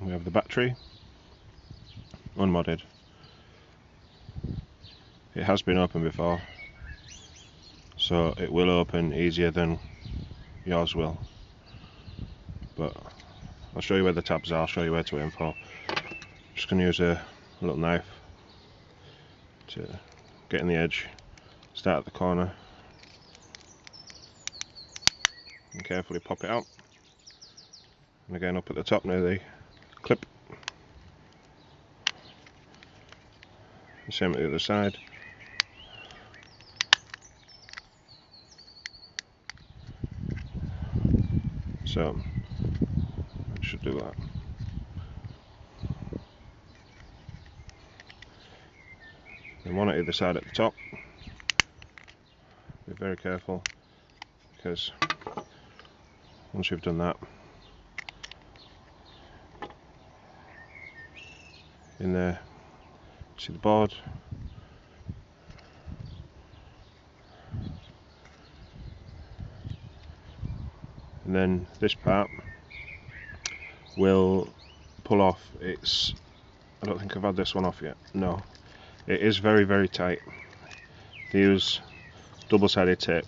we have the battery, unmodded. It has been opened before, so it will open easier than yours will. But I'll show you where the tabs are, I'll show you where to aim for. Just going to use a little knife to get in the edge, start at the corner, and carefully pop it out. And again up at the top near the clip. The same at the other side. So, I should do that. And one at either side at the top. Be very careful because once you've done that, in there, see the board, and then this part will pull off. Its I don't think I've had this one off yet. No. It is very very tight. They use double-sided tape.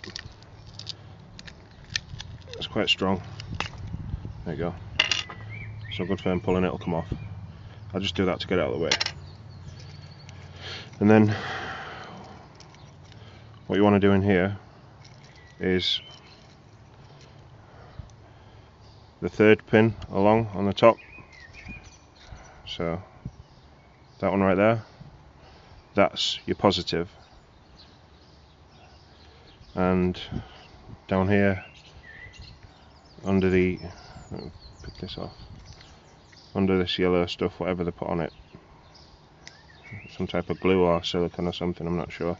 It's quite strong. There you go. So good firm pulling it will come off. I'll just do that to get out of the way and then what you want to do in here is the third pin along on the top so that one right there that's your positive. and down here under the pick this off under this yellow stuff whatever they put on it some type of glue or silicone or something I'm not sure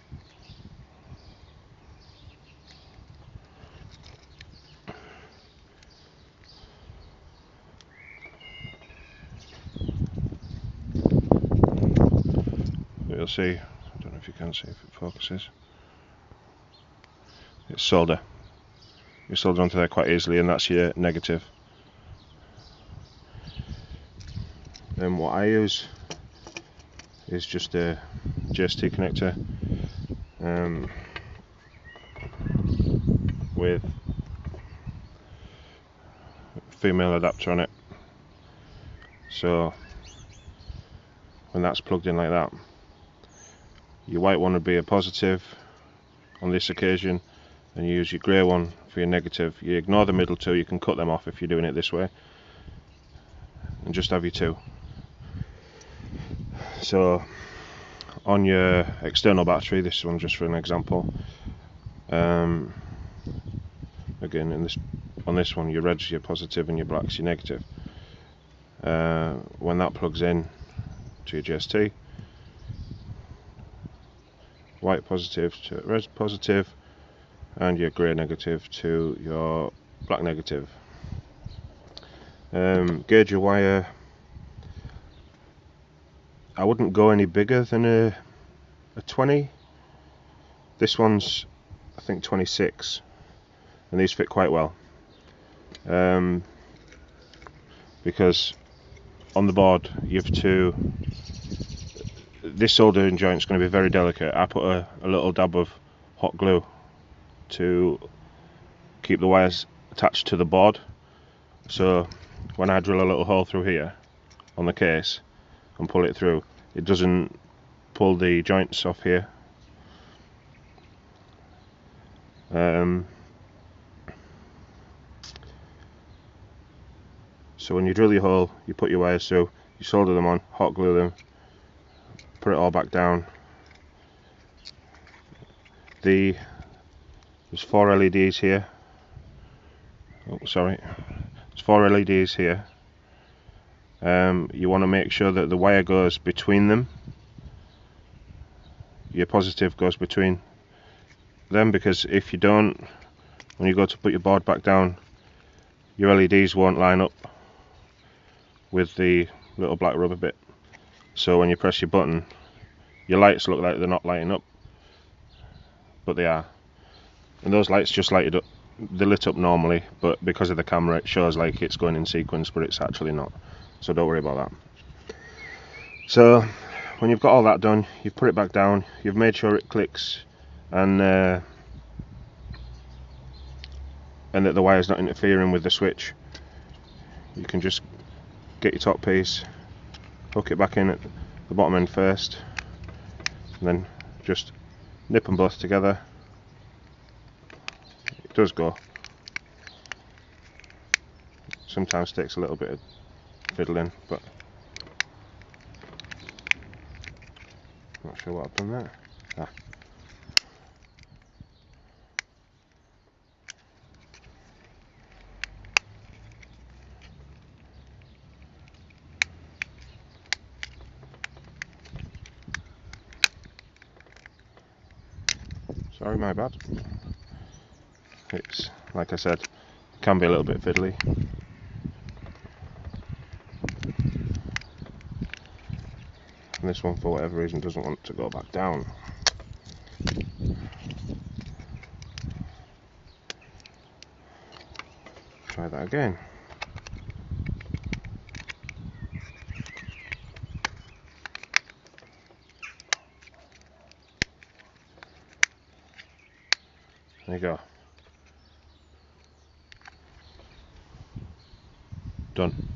you'll see, I don't know if you can see if it focuses, it's solder. You solder onto there quite easily and that's your negative. Then what I use is just a JST connector um, with female adapter on it. So when that's plugged in like that your white one would be a positive on this occasion and you use your grey one for your negative. You ignore the middle two, you can cut them off if you're doing it this way and just have your two. So on your external battery, this one just for an example, um, again in this on this one your red's your positive and your black's your negative. Uh, when that plugs in to your JST, white positive to red positive and your grey negative to your black negative. Um, gauge your wire I wouldn't go any bigger than a, a 20 this one's I think 26 and these fit quite well um, because on the board you have to this soldering joint is going to be very delicate. I put a, a little dab of hot glue to keep the wires attached to the board. So when I drill a little hole through here on the case and pull it through, it doesn't pull the joints off here. Um, so when you drill your hole, you put your wires through, you solder them on, hot glue them, put it all back down. The there's four LEDs here. Oh sorry. There's four LEDs here um, you want to make sure that the wire goes between them. Your positive goes between them because if you don't when you go to put your board back down your LEDs won't line up with the little black rubber bit. So when you press your button your lights look like they're not lighting up but they are. And those lights just lighted up they lit up normally but because of the camera it shows like it's going in sequence but it's actually not so don't worry about that. So when you've got all that done, you've put it back down, you've made sure it clicks and uh, and that the wire's not interfering with the switch. You can just get your top piece, hook it back in at the bottom end first, and then just nip them both together. It does go. Sometimes takes a little bit of fiddling, but not sure what I've done there. Ah. Sorry, my bad. It's, like I said, can be a little bit fiddly. And this one, for whatever reason, doesn't want to go back down. Try that again. There you go. Done.